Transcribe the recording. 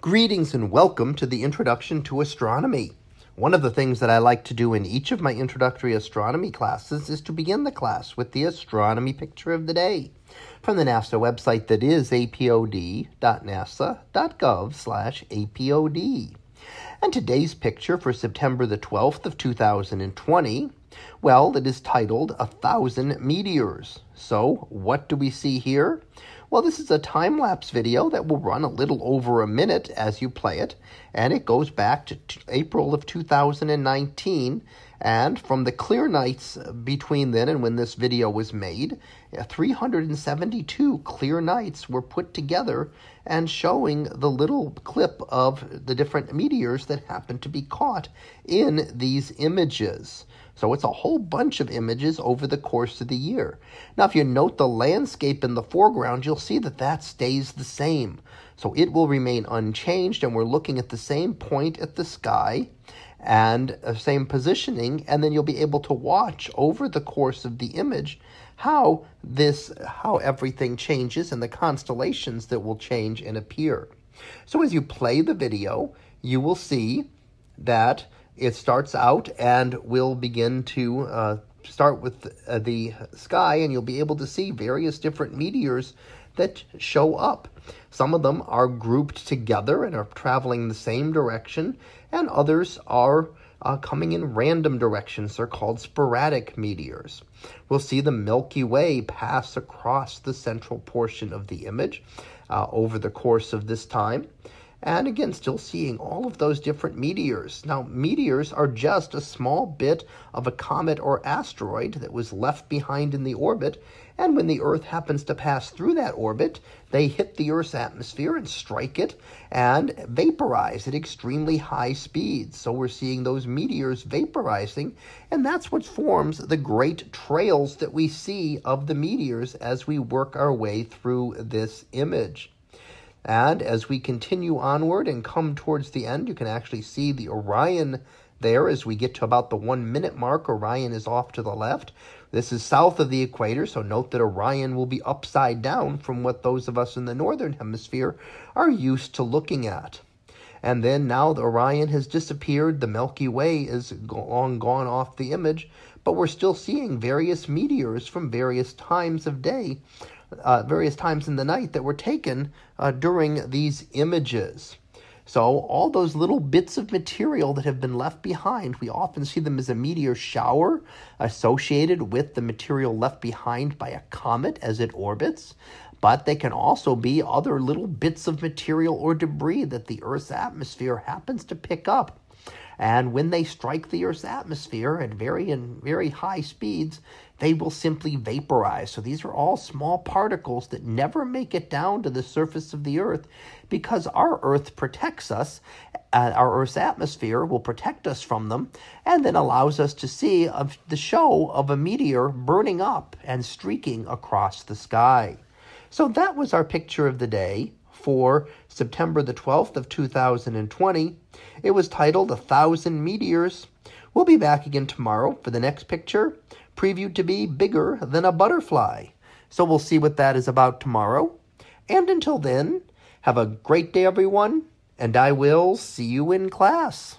Greetings and welcome to the Introduction to Astronomy. One of the things that I like to do in each of my introductory astronomy classes is to begin the class with the astronomy picture of the day from the NASA website that is apod.nasa.gov/apod. And today's picture for September the 12th of 2020, well, it is titled A Thousand Meteors. So, what do we see here? Well, this is a time lapse video that will run a little over a minute as you play it, and it goes back to April of 2019. And from the clear nights between then and when this video was made, uh, 372 clear nights were put together and showing the little clip of the different meteors that happened to be caught in these images. So it's a whole bunch of images over the course of the year. Now, if you note the landscape in the foreground, you'll see that that stays the same. So it will remain unchanged, and we're looking at the same point at the sky and the same positioning, and then you'll be able to watch over the course of the image how this how everything changes and the constellations that will change and appear. So as you play the video, you will see that it starts out and will begin to uh, start with uh, the sky, and you'll be able to see various different meteors that show up. Some of them are grouped together and are traveling the same direction, and others are uh, coming in random directions. They're called sporadic meteors. We'll see the Milky Way pass across the central portion of the image uh, over the course of this time. And again, still seeing all of those different meteors. Now, meteors are just a small bit of a comet or asteroid that was left behind in the orbit. And when the Earth happens to pass through that orbit, they hit the Earth's atmosphere and strike it and vaporize at extremely high speeds. So we're seeing those meteors vaporizing, and that's what forms the great trails that we see of the meteors as we work our way through this image. And as we continue onward and come towards the end, you can actually see the Orion there as we get to about the one minute mark. Orion is off to the left. This is south of the equator, so note that Orion will be upside down from what those of us in the northern hemisphere are used to looking at. And then now the Orion has disappeared, the Milky Way is long gone off the image, but we're still seeing various meteors from various times of day uh, various times in the night that were taken uh, during these images. So, all those little bits of material that have been left behind, we often see them as a meteor shower associated with the material left behind by a comet as it orbits. But they can also be other little bits of material or debris that the Earth's atmosphere happens to pick up and when they strike the Earth's atmosphere at very and very high speeds, they will simply vaporize. So these are all small particles that never make it down to the surface of the Earth because our Earth protects us. Uh, our Earth's atmosphere will protect us from them and then allows us to see of the show of a meteor burning up and streaking across the sky. So that was our picture of the day for September the 12th of 2020. It was titled A Thousand Meteors. We'll be back again tomorrow for the next picture, previewed to be bigger than a butterfly. So we'll see what that is about tomorrow. And until then, have a great day, everyone, and I will see you in class.